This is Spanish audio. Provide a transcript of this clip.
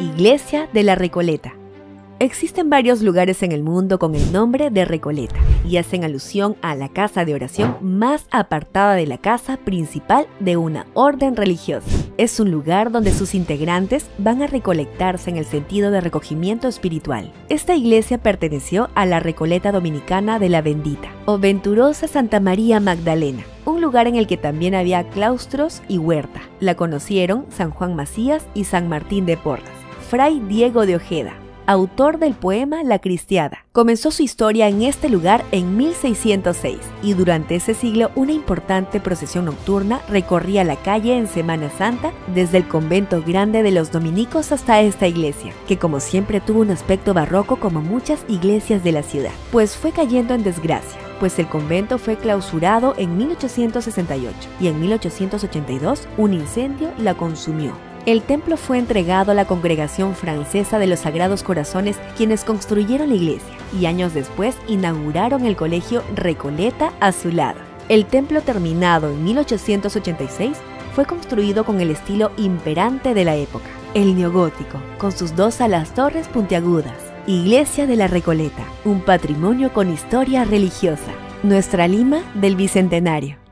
Iglesia de la Recoleta. Existen varios lugares en el mundo con el nombre de Recoleta y hacen alusión a la casa de oración más apartada de la casa principal de una orden religiosa. Es un lugar donde sus integrantes van a recolectarse en el sentido de recogimiento espiritual. Esta iglesia perteneció a la Recoleta Dominicana de la Bendita o Venturosa Santa María Magdalena, un lugar en el que también había claustros y huerta. La conocieron San Juan Macías y San Martín de Porras. Fray Diego de Ojeda, autor del poema La Cristiada. Comenzó su historia en este lugar en 1606 y durante ese siglo una importante procesión nocturna recorría la calle en Semana Santa desde el convento grande de los dominicos hasta esta iglesia, que como siempre tuvo un aspecto barroco como muchas iglesias de la ciudad, pues fue cayendo en desgracia pues el convento fue clausurado en 1868 y en 1882 un incendio la consumió. El templo fue entregado a la congregación francesa de los Sagrados Corazones, quienes construyeron la iglesia y años después inauguraron el colegio Recoleta a su lado. El templo terminado en 1886 fue construido con el estilo imperante de la época, el neogótico, con sus dos alas torres puntiagudas. Iglesia de la Recoleta, un patrimonio con historia religiosa. Nuestra Lima del Bicentenario.